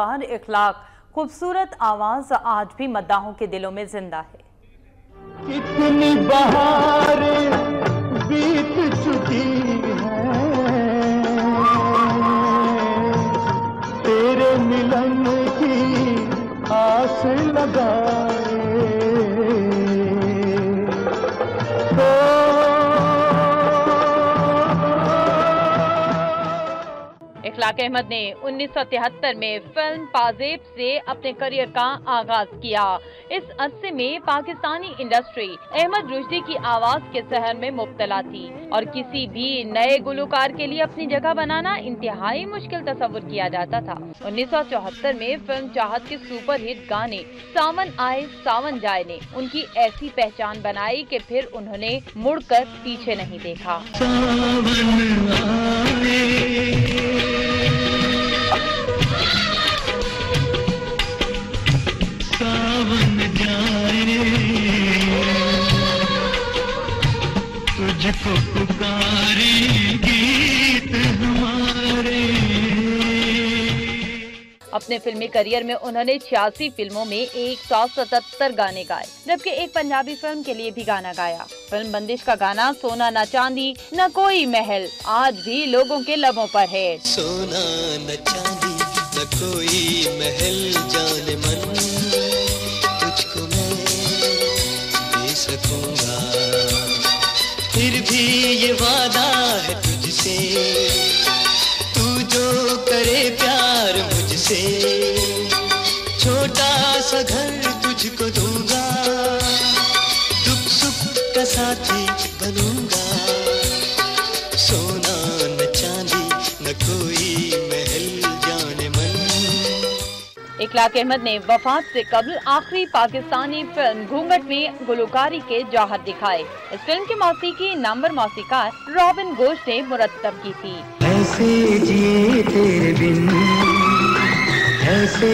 گلوکار اخلاق، خوبصورت آواز آج بھی مداحوں کے دلوں میں زندہ ہے۔ کتنی بہار بیت چکی ہے۔ تیرے ملن کی آس لگائے اخلاق احمد نے انیس سو تہتر میں فلم پازیب سے اپنے کریئر کا آغاز کیا۔ اس عرصے میں پاکستانی انڈسٹری احمد رشدی کی آواز کے سحر میں مبتلا تھی اور کسی بھی نئے گلوکار کے لیے اپنی جگہ بنانا انتہائی مشکل تصور کیا جاتا تھا۔ انیس سو چوہتر میں فلم چاہت کے سپر ہٹ گانے ساون آئے، ساون جائے نے ان کی ایسی پہچان بنائی کہ پھر انہوں نے مڑ کر پیچھے نہیں دیکھا۔ کو پکارے گیت ہمارے اپنے فلمی کریئر میں انہوں نے چھیاسی فلموں میں ایک سو ستتر گانے گائے، جبکہ ایک پنجابی فلم کے لیے بھی گانا گایا۔ فلم بندش کا گانا سونا نہ چاندی، نہ کوئی محل، آج بھی لوگوں کے لبوں پر ہے۔ سونا نہ چاندی، نہ کوئی محل، جان من، تجھ کو میں دے سکوں گا پھر بھی یہ وعدہ ہے تجھ سے۔ تو جو کرے پیار مجھ سے۔ چھوٹا سا گھر تجھ کو دوں گا۔ دکھ سکھ کا ساتھی بنوں گا۔ سونا نہ چاندی نہ کوئی اخلاق احمد نے وفات سے قبل آخری پاکستانی فلم گھونگٹ میں گلوکاری کے جوہر دکھائے۔ اس فلم کی موسیقی نامبر موسیقار رابن گوش نے مرتب کی تھی۔ ایسے جیے تیرے بن ایسے